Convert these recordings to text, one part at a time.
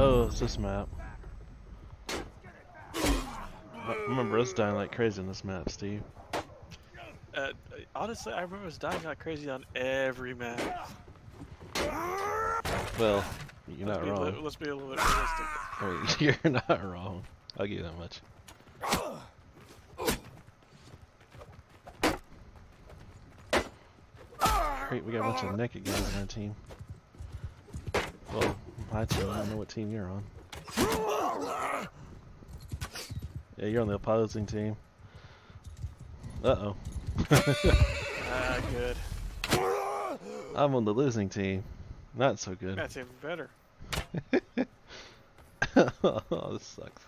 Oh, it's this map. I remember us dying like crazy on this map, Steve. Uh, honestly, I remember us dying like crazy on every map. Well, you're let's not wrong. little, let's be a little bit realistic. I mean, you're not wrong. I'll give you that much. Great, we got a bunch of naked guys on our team. Well, my team, I don't know what team you're on. Yeah, you're on the opposing team. Uh-oh. Ah, good. I'm on the losing team. Not so good. That's even better. oh, this sucks.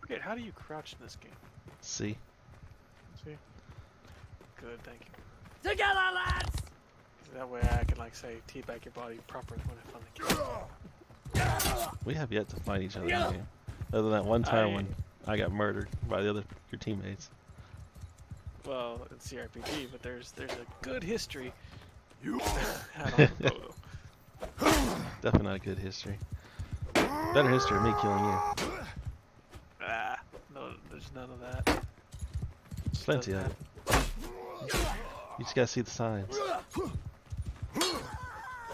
Forget, how do you crouch in this game? See? See? Good, thank you. Together, lads! That way I can, like, say, teabag your body properly when I finally kill you. We have yet to fight each other in the game. Other than that one time I- when I got murdered by the other your teammates. Well, in CRPG, but there's there's a good history. You had on the photo. Definitely not a good history. Better history of me killing you. Ah, no, there's none of that. Plenty of it. You just gotta see the signs. I don't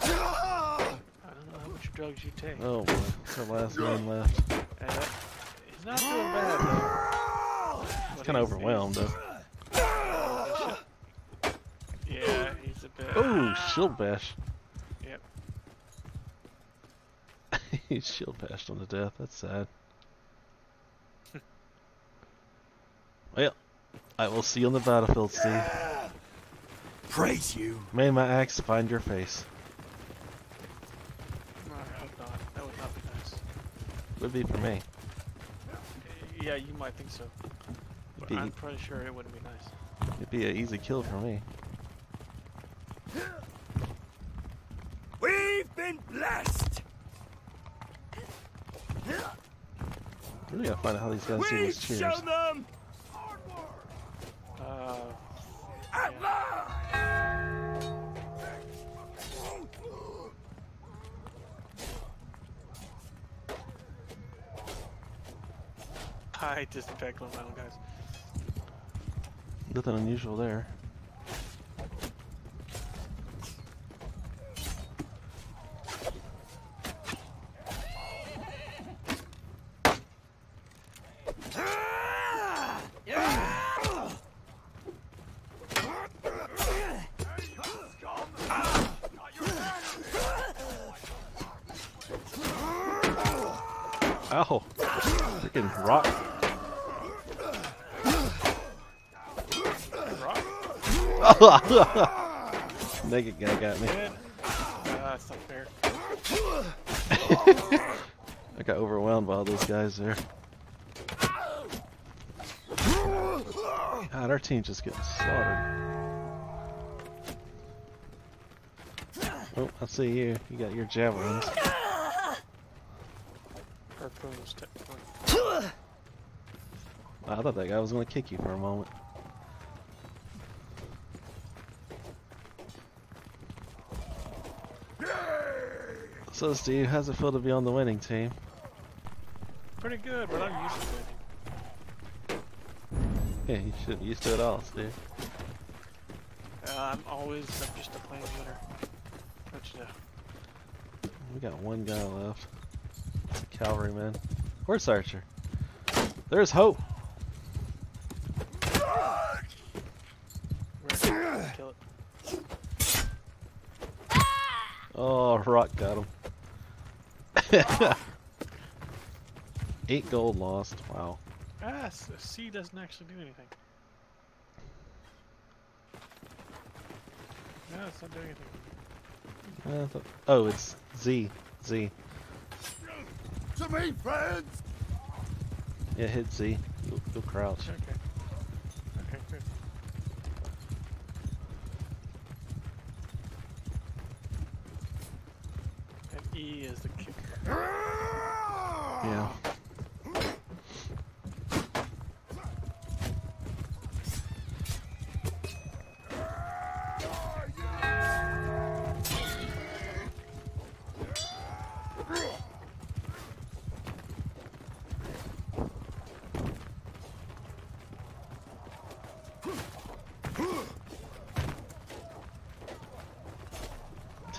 know how much drugs you take. Oh boy, it's our last man left. Uh, he's not doing bad though. He's kind of overwhelmed though. Yeah, he's a bit. Oh, shield bash. Yep. He's shield bashed on to death. That's sad. well, I will see you on the battlefield, Steve. Praise you. May my axe find your face. I hope not. That would not be nice. Would be for me. Yeah, you might think so. But Be- I'm pretty sure it wouldn't be nice. It'd be an easy kill for me. We've been blessed. Really gotta find out how these guys do We've those cheers. shown them. I disinfect Long Island guys. Nothing unusual there. Ow! Freaking rock. Naked guy got me. Uh, that's not fair. I got overwhelmed by all those guys there. God, our team's just getting slaughtered. Oh, I see you. You got your javelins. Harpoons technically. I thought that guy was going to kick you for a moment. So, Steve, how's it feel to be on the winning team? Pretty good, but I'm used to it. Yeah, you should be used to it all, Steve. Uh, I'm always I'm just a plain winner. You know. We got one guy left. It's a cavalryman. Horse archer. There's hope. We're kill it. Oh, rock got him. Eight gold lost. Wow. Ah, s- C doesn't actually do anything. No, it's not doing anything. Uh, th- oh, it's Z. Z. To me, friends. Yeah, hit Z. You'll, you'll crouch. Okay. Okay,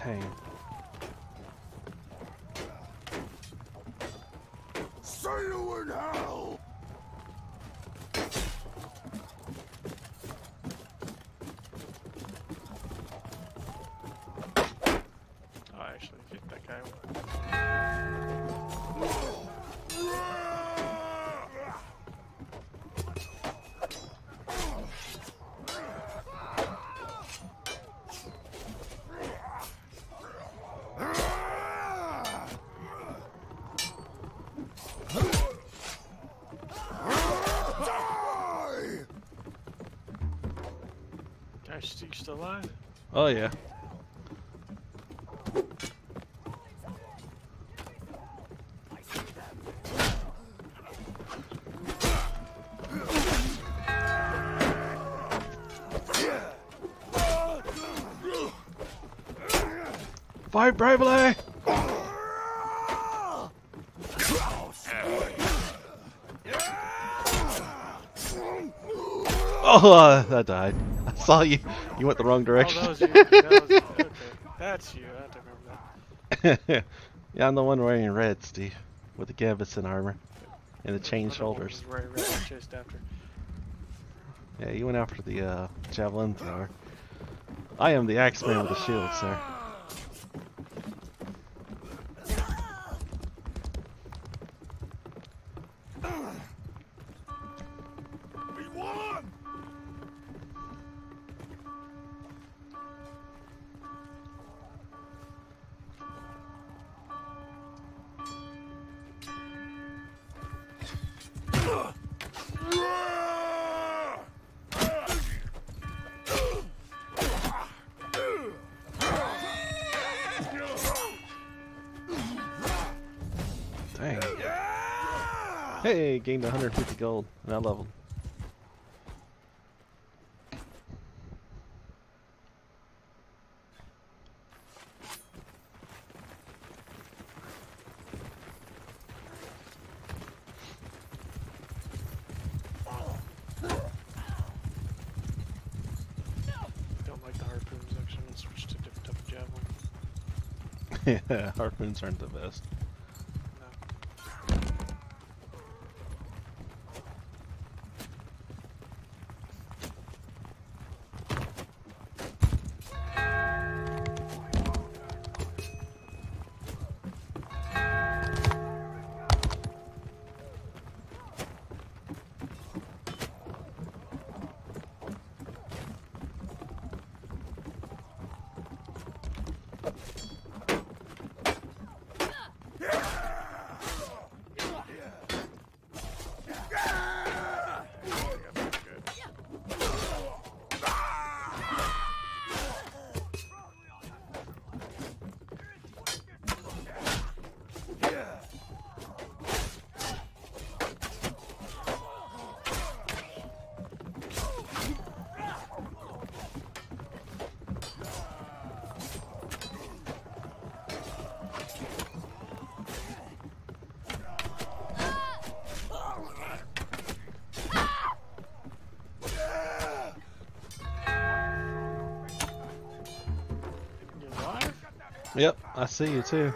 Hey, See you in hell! Oh, I actually kicked that guy. Still alive? oh yeah. Fight bravely! Oh, uh, that died. I saw you. You went the wrong direction. Oh, that was you. That was, okay. That's you. I have to remember that. yeah, I'm the one wearing red, Steve, with the gambeson armor and the chain shoulders. was Right, right, I chased after. Yeah, you went after the uh, javelin thrower. I am the axeman with the shield, sir. Gained 150 gold, and I leveled. Don't like the harpoon section and switch to a different type of javelin. yeah, harpoons aren't the best. Yep, I see you too.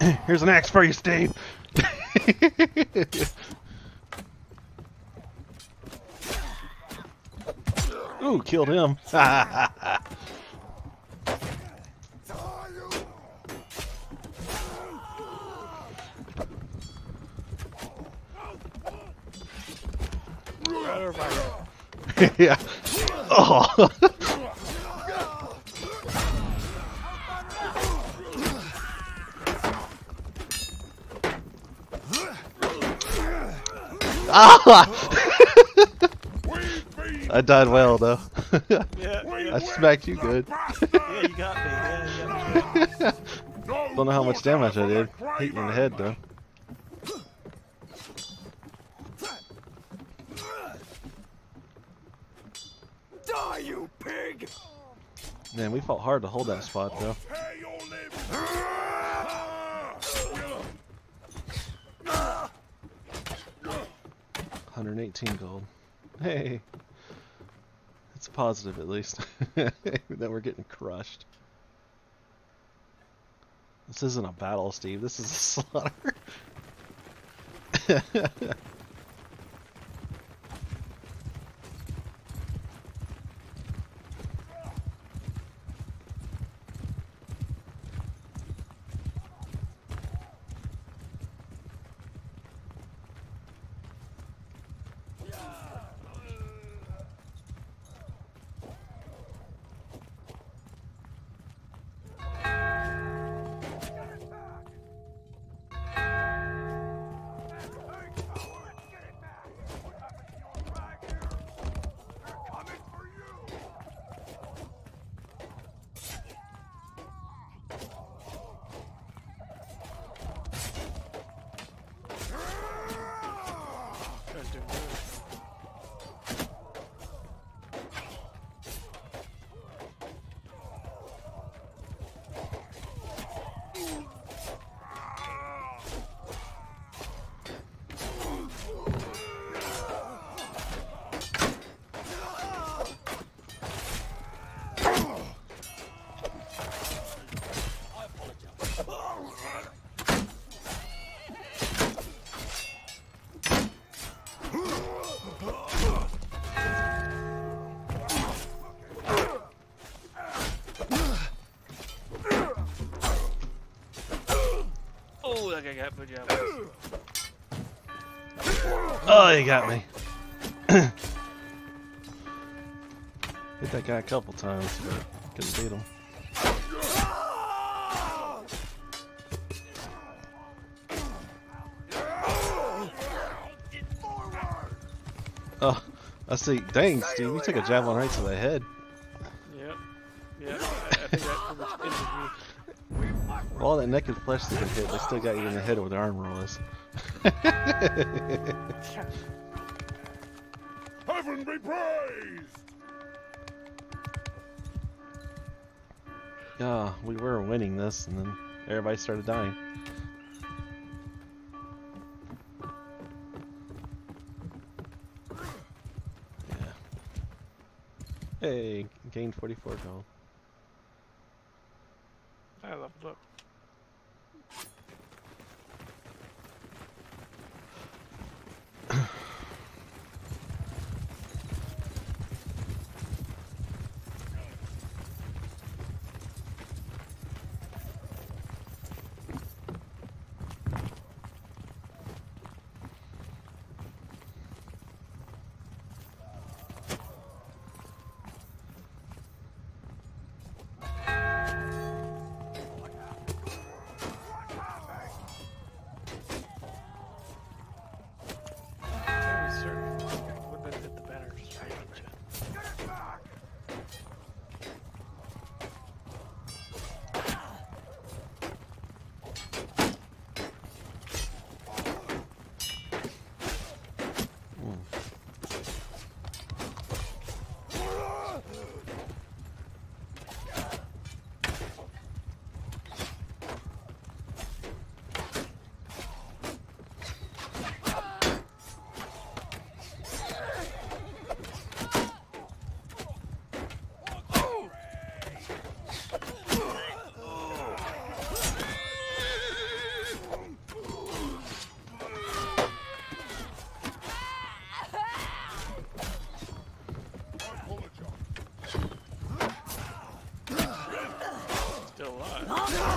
Here's an axe for you, Steve. Ooh, killed him. Yeah. Oh. Ah! I died well though. Yeah, I smacked you good. yeah, you got me. Yeah, you got me. Don't know how much damage I did. Hit you in the head though. Die, you pig! Man, we fought hard to hold that spot though. 118 gold. Hey. It's positive at least. that we're getting crushed. This isn't a battle, Steve. This is a slaughter. Oh, that got oh, he got me. Hit that guy a couple times, but couldn't beat him. Oh, I see. Dang, Steve, you took a javelin right to the head. That naked flesh they can hit, they still got you in the head the armor was. Heaven be praised! Yeah, we were winning this, and then everybody started dying. Yeah. Hey, gained 44 gold. Huh?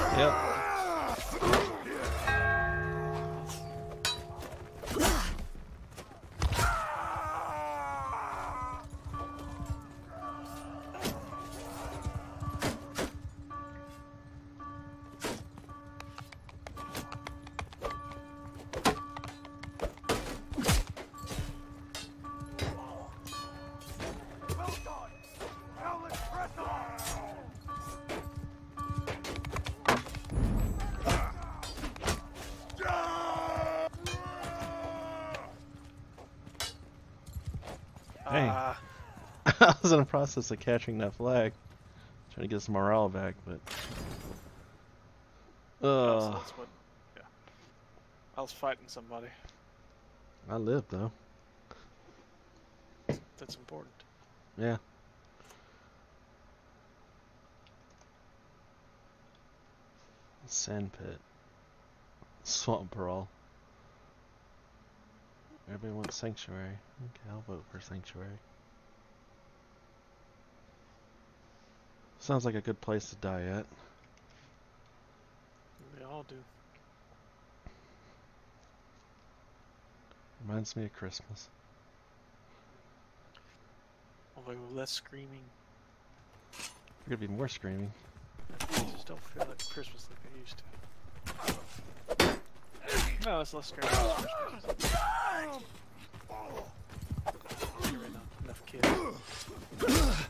I was in the process of catching that flag. Trying to get some morale back, but. oh, so that's what. Yeah. I was fighting somebody. I lived though. That's important. Yeah. Sand pit. Swamp brawl. Everybody wants sanctuary. Okay, I'll vote for sanctuary. Sounds like a good place to die at. They all do. Reminds me of Christmas. Although less screaming. There could be more screaming. I just don't feel like Christmas like I used to. No, it's less screaming. Ah! It's Christmas. You're right, not enough kids. Ah!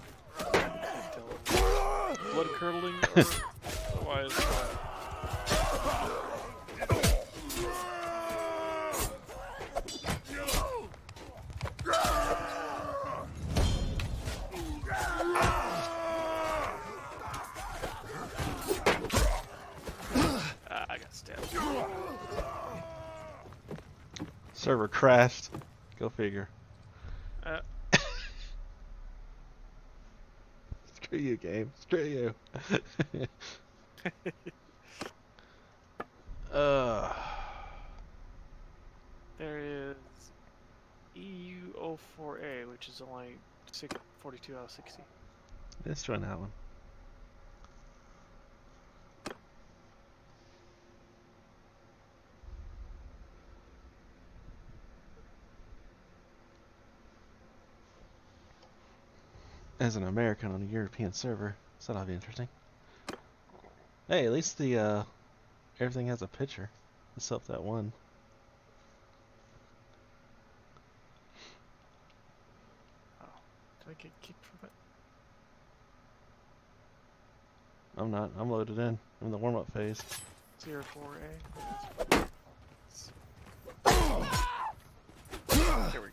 Can't tell them Blood curdling or otherwise. Uh, ah, I got stabbed. Server crashed. Go figure. Uh, Screw you, game. Screw you. uh, there is E EU04A, which is only 42 out of 60. let's join that one. As an American on a European server, so that'll be interesting. Hey, at least the uh, everything has a picture, except that one. Did I get kicked from it? I'm not. I'm loaded in. I'm in the warm-up phase. 04A. There we go.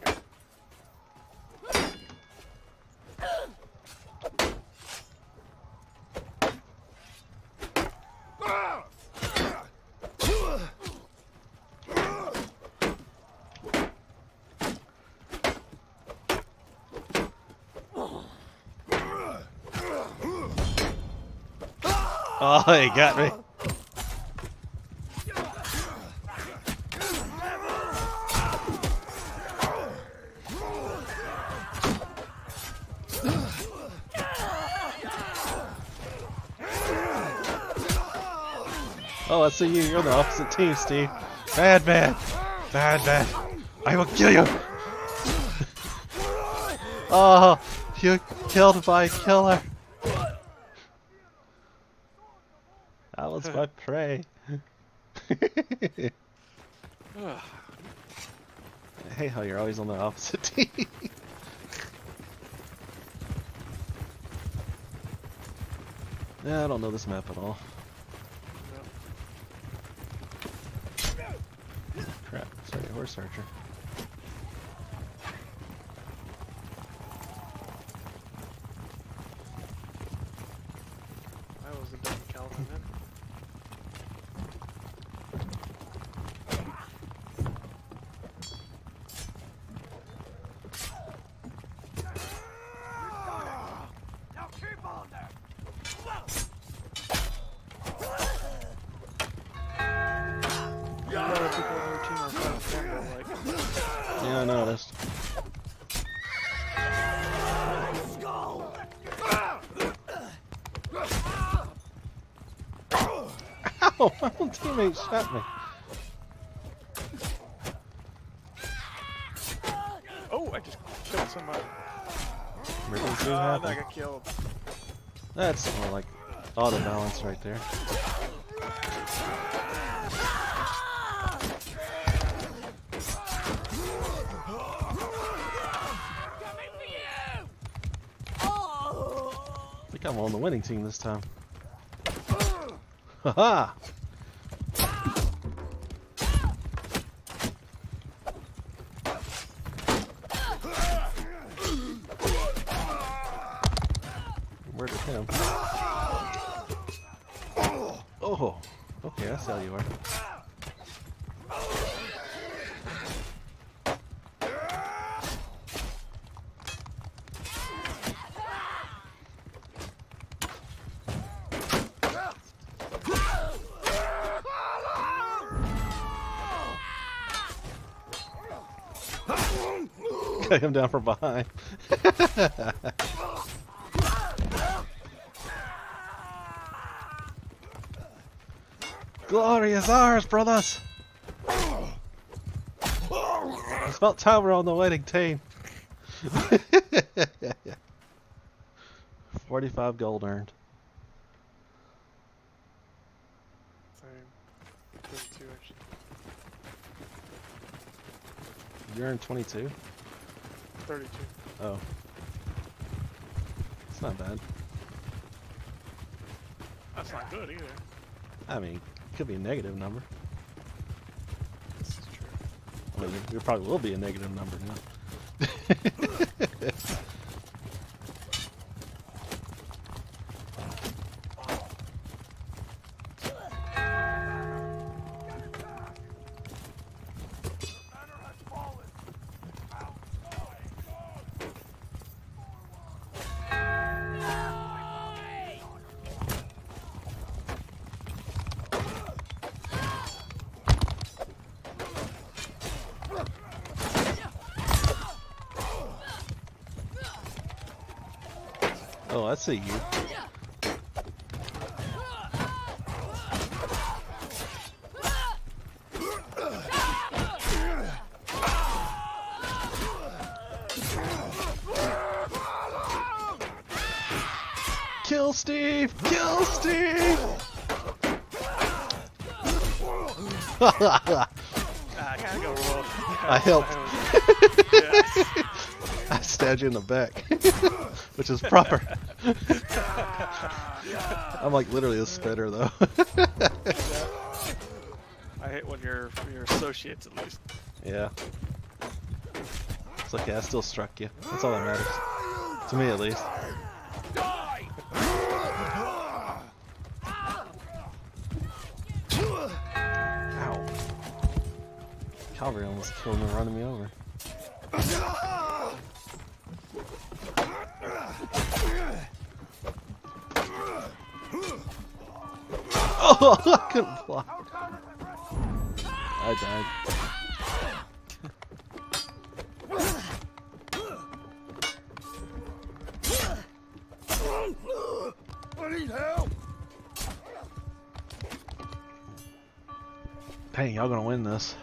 Oh, he got me. Oh, I see you. You're on the opposite team, Steve. Bad man. Bad man. I will kill you. oh, you killed my killer. That was my prey. Ugh. I hate how you're always on the opposite team. yeah, I don't know this map at all. Crap, sorry, horse archer. Ow! My own teammate shot me. Oh, I just killed somebody. Ripples do Ah, I got killed. That's more like auto balance right there. I think I'm on the winning team this time. Haha! Where'd it him? Oh! Okay, that's how you are. Cut him down from behind. Glory is ours, brothers! It's about time we're on the wedding team. 45 gold earned. Same. 32 actually. You earned 22? 32. Oh. It's not bad. That's not good either. I mean, it could be a negative number. This is true. I mean, it probably will be a negative number now. oh, I see you. Kill Steve! Kill Steve! I go. I helped. I stabbed you in the back, which is proper. I'm like literally a spitter though. I hate when you're your associates at least. yeah. It's okay, I still struck you. That's all that matters. To me at least. Ow. Calvary almost killed me running me over. Block. I died. I need help. Hey, y'all gonna win this.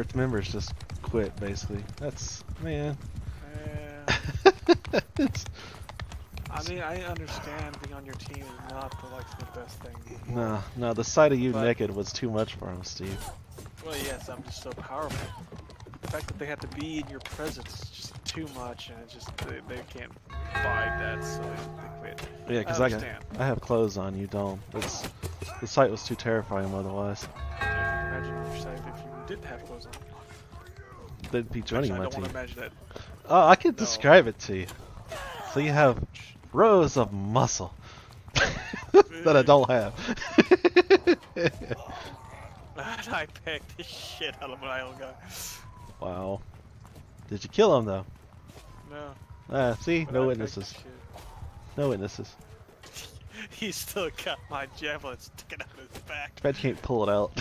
Of our members just quit, basically. That's man. Yeah. It's- I mean, I understand being on your team is not the like the best thing. no, no, the sight of you But- naked was too much for him, Steve. Well, yes, I'm just so powerful. The fact that they have to be in your presence is just too much, and it's just they, they can't abide that, so they, quit. Yeah, because I, understand. I have clothes on, you don't. It's the sight was too terrifying otherwise. They'd be joining Actually, I my don't team. want to imagine that. Oh, I can no. describe it to you. So you have rows of muscle that I don't have. I pecked the shit out of my own guy. wow. Did you kill him though? No. Ah, see, but no I witnesses. No witnesses. He still got my javelin sticking out of his back. Bet you can't pull it out.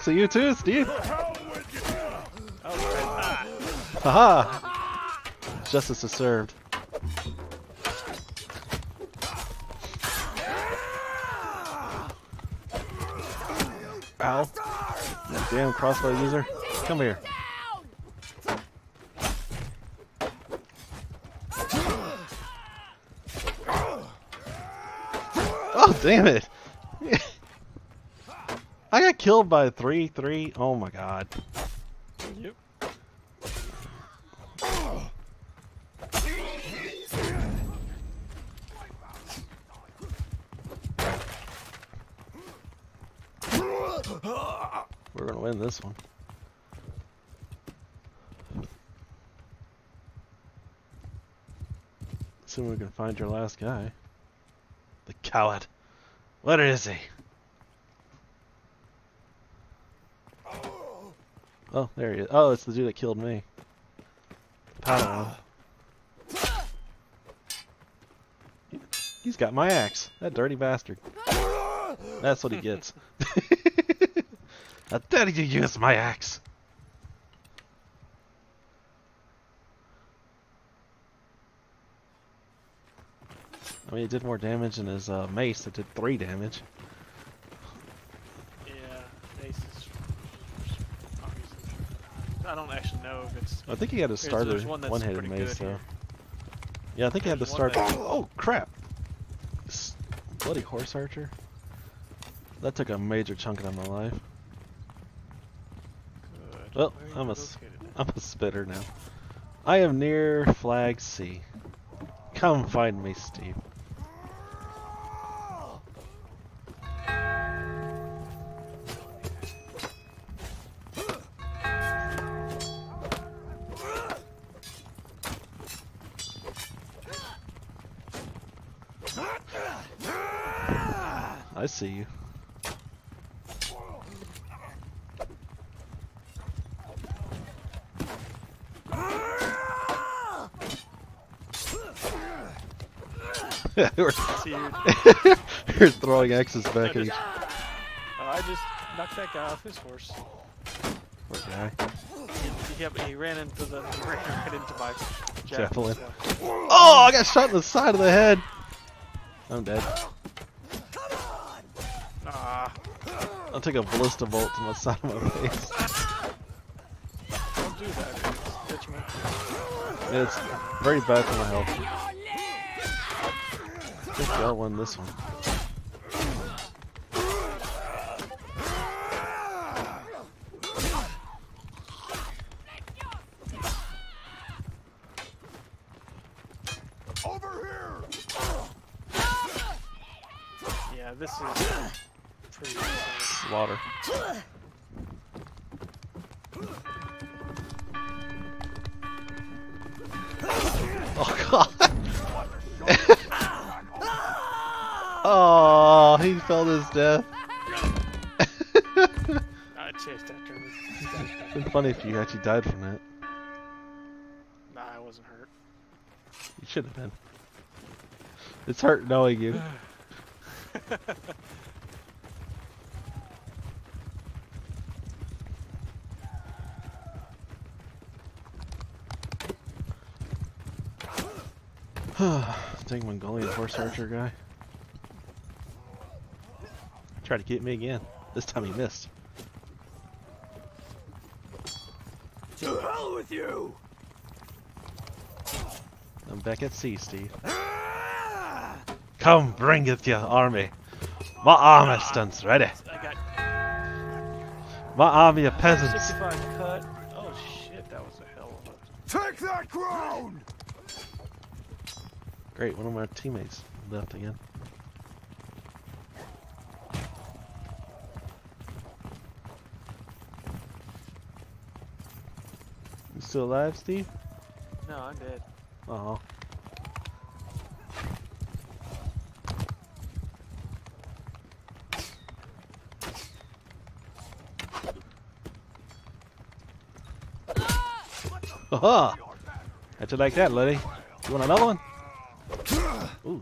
That's you. Too, Steve. Hell with you. Haha. Justice is served. Ow. Damn crossbow user. Come here. Oh, damn it. Killed by three, three. Oh my god. Yep. We're gonna win this one. Assume we can find your last guy. The coward. What is he? Oh, there he is. Oh, it's the dude that killed me. Padawan. He's got my axe. That dirty bastard. That's what he gets. How dare you use my axe? I mean, it did more damage than his uh, mace. It did three damage. Yeah, Ace is obviously. I don't actually know if it's. I think he had a starter one-handed though. here. Yeah, I think he had the starter. Oh crap! S- Bloody horse archer. That took a major chunk out of my life. Good. Well, I'm a s- located at? I'm a spitter now. I am near Flag C. Come find me, Steve. I see you. we're, you. we're throwing axes back at each Uh, I just knocked that guy off his horse. poor guy. He, he, he ran into the he ran right into my Javelin. so- Oh, I got shot in the side of the head. I'm dead. I'll take a ballista bolt to my side of my face. don't do that. It's. It's very bad for my health. I think y'all won this one. If you actually died from that. Nah, I wasn't hurt. You should have been. It's hurt knowing you. Dang Mongolian horse archer guy. Tried to get me again. This time he missed. To hell with you! I'm back at sea, Steve. Come, bring it, your army. My army stands ready. Got My army of peasants. Oh shit, that was a hell of a. Take that ground! Great, one of my teammates left again. Still alive, Steve? No, I'm dead. Uh Oh. Haha! How'd you like that, lady? You want another one? Ooh.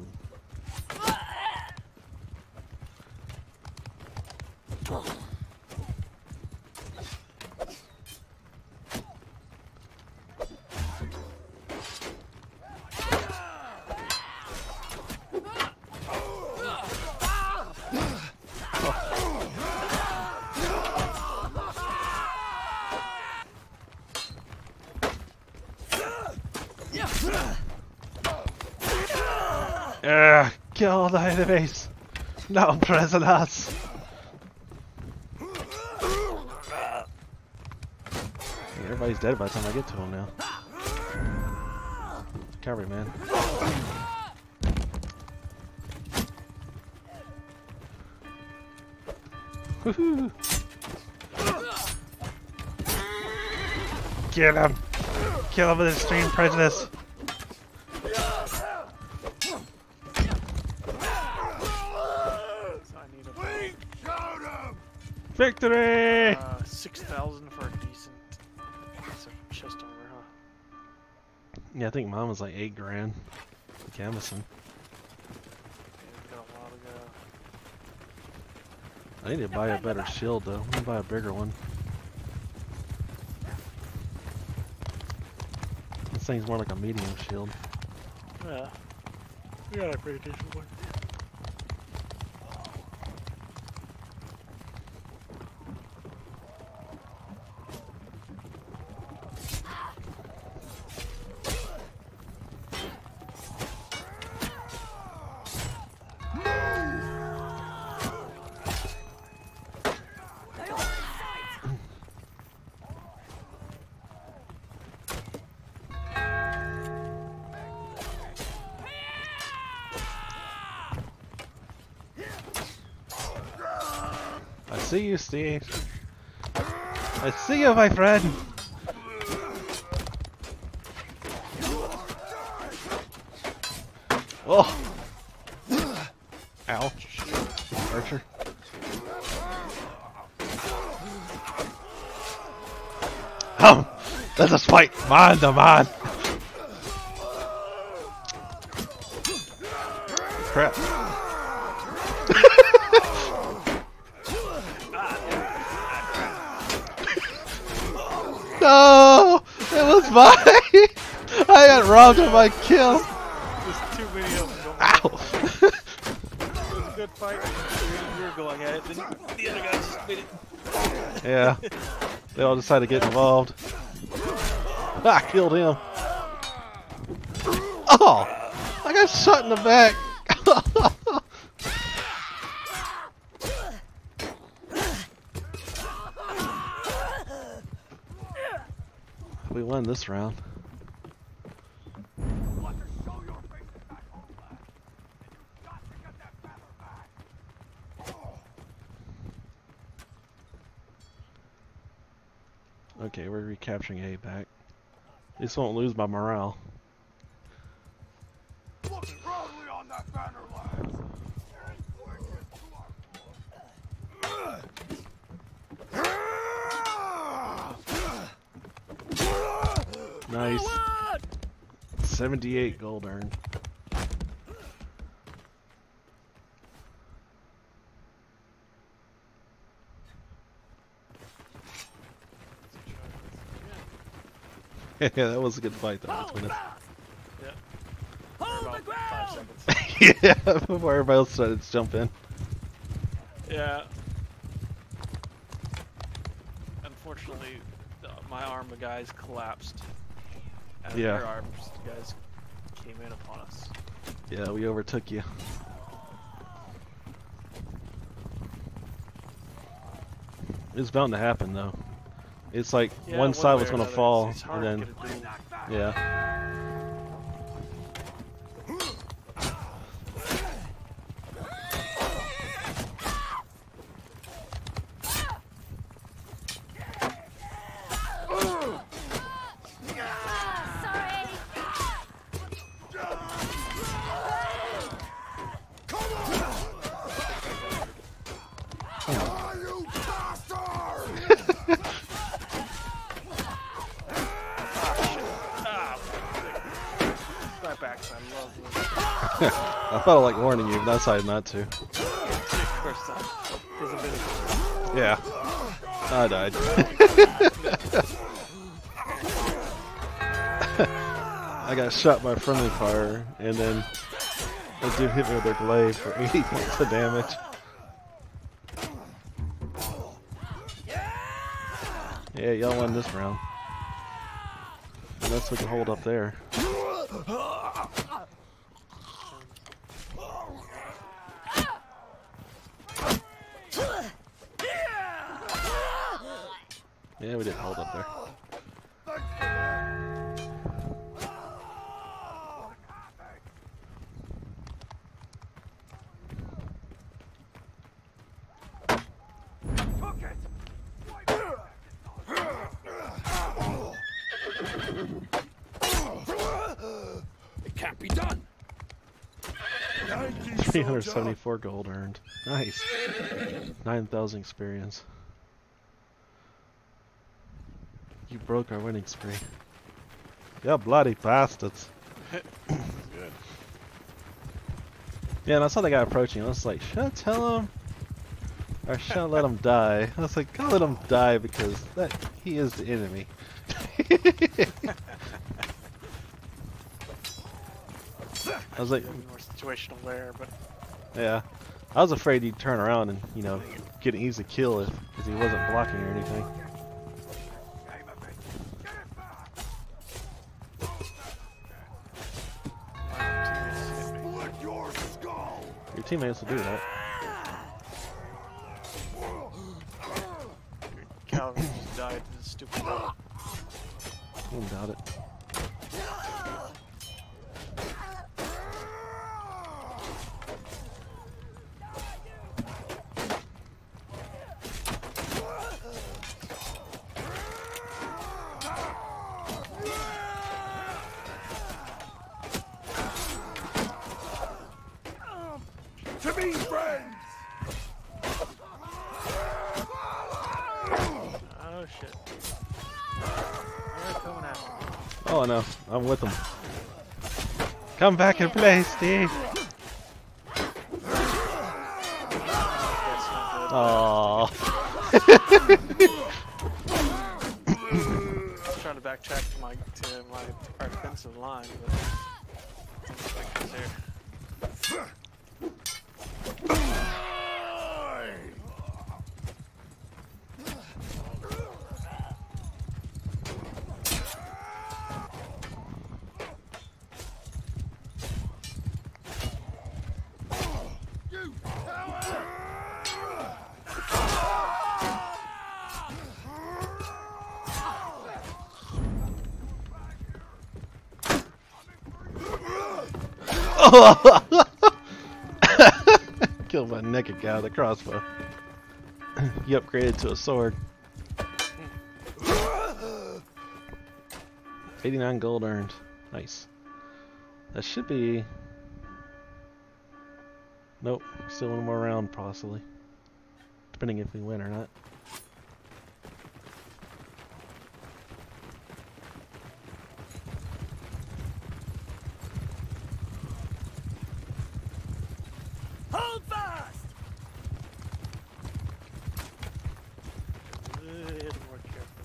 Kill the enemies! No prisoners! Everybody's dead by the time I get to them now. Cavalry man. Woohoo! Get him! Kill him with extreme prejudice! Victory! uh, six thousand for a decent piece chest armor, huh? Yeah, I think mine was like eight grand. Gambeson. Yeah, we got a lot of uh, I need to buy a better shield though. I'm gonna buy a bigger one. This thing's more like a medium shield. Yeah. We got a pretty decent one. See you, Steve. I see you, my friend. Oh. Ow. Archer. Oh, let us fight man to man. Crap. No, it was mine. I got robbed my kill. There's too many of them. Ow. It was a good fight. You were going at it, then the other guys just made it. yeah, they all decided to get involved. Ah, I killed him. Oh, I got shot in the back. we won this round. Want to show your faces back home, lad. And you've got to get that banner back. Okay, we're recapturing A back. This won't lose my morale. Look proudly on that banner, lads. Nice. 78 gold earned. yeah, that was a good fight though between us. Seconds. yeah, before everybody else started to jump in. Yeah. Unfortunately, my arm of guys collapsed. And Yeah. their arms guys came in upon us. Yeah, we overtook you. It's bound to happen though. It's like Yeah, one side was gonna another, fall, it's, it's hard and then get a duel. yeah. Decided not to. Yeah. I died. I got shot by friendly fire, and then the dude hit me with their glaive for 80 points of damage. Yeah, y'all won this round. Unless we can hold up there. Yeah, we did hold up there. It can't be done. Three hundred seventy-four gold earned. Nice. Nine thousand experience. Broke our winning spree. Yeah, bloody bastards. Good. Yeah, and I saw the guy approaching. I was like, should I tell him? Or should I let him die? I was like, I'll let him die because that he is the enemy. I was like, more situational there, but yeah. I was afraid he'd turn around and, you know, get an easy kill if because he wasn't blocking or anything. Your teammates will do that. Calvin just died to this stupid. I don't doubt it. To be friends. Oh shit. They're coming after me. Oh no, I'm with him. Come back and play, Steve. Aww. I was trying to backtrack to my to my defensive line, but I don't think it's there. You coward. Killed my naked guy with a crossbow. he upgraded to a sword. 89 gold earned. Nice. That should be. Nope, still one more round, possibly. Depending if we win or not. Hold fast. A little more careful.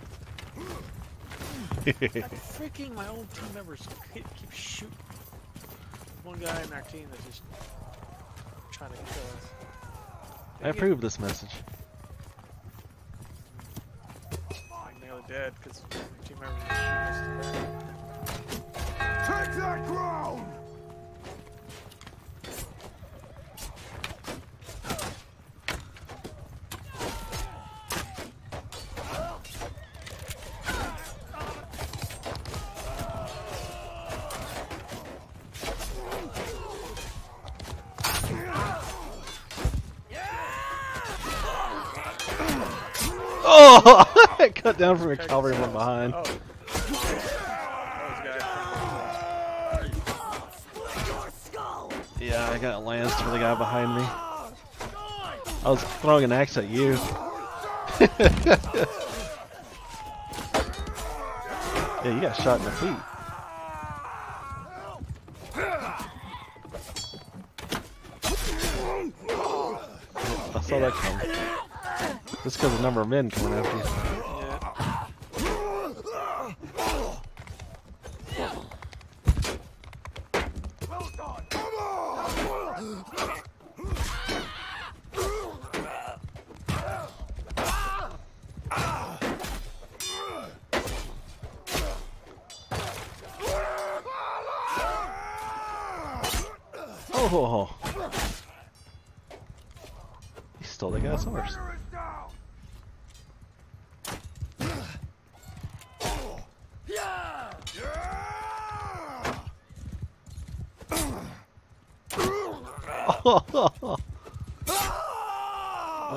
God, freaking my own team members keep, keep shooting. One guy in our team that's just trying to kill us. I approve this message. Oh, I'm nearly dead because my team members are shooting us to death. Take that ground. Oh! I cut down from a cavalry from behind. Oh. Yeah, I got lanced for the guy behind me. I was throwing an axe at you. yeah, you got shot in the feet. I saw that coming. Just because the number of men coming after you. was guy. Yeah. Well done. Come on. Oh! He stole the guy's horse. Fire is down. Yeah.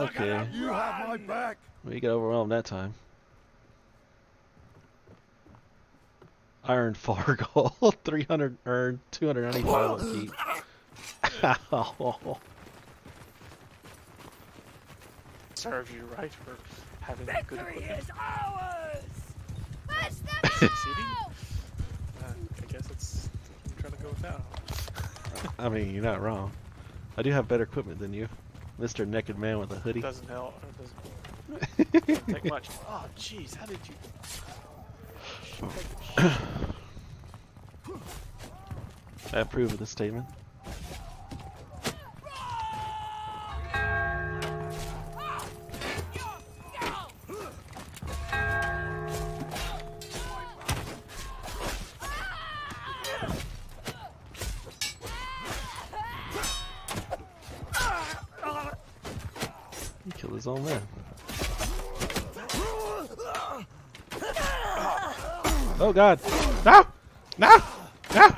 Okay. You have my back. We got overwhelmed that time. Iron Fargo, 300 earned, 295 on keep. Ow. Serves you right for having that good Victory equipment. is ours! Watch Succeeding? now! Uh, I guess it's I'm trying to go with that. I mean, you're not wrong. I do have better equipment than you, Mr. Naked Man with a hoodie. Doesn't help. It doesn't doesn't take much. Oh, jeez, how did you? I approve of the statement. His own man. Oh god! No! No! No!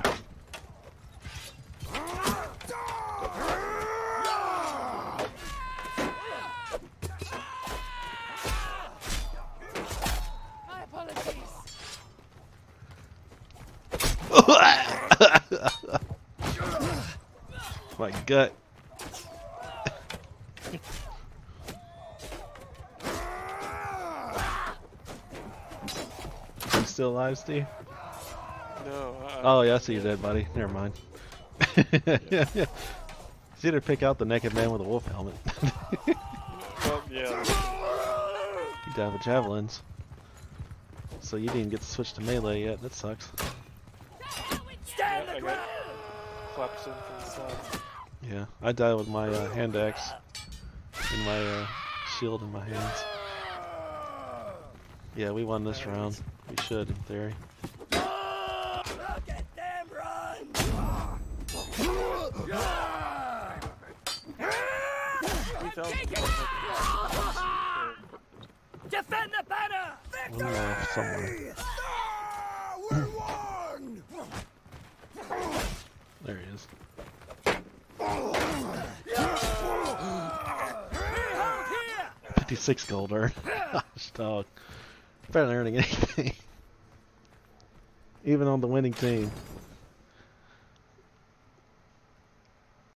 My gut. Still alive, Steve? No. Uh, Oh, yeah, I see you're dead, buddy. Never mind. It's either pick out the naked man with a wolf helmet. Well, yeah. you dive with javelins. So you didn't get to switch to melee yet. That sucks. Stand Yeah, I the got- Claps in from the side. Yeah, I die with my uh, hand axe and my uh, shield in my hands. Yeah, we won this round. We should, in theory. Look at them run! Defend the banner! Somewhere. We won! There he is. 56 gold earned. Gosh, dog. Better than earning anything. Even on the winning team.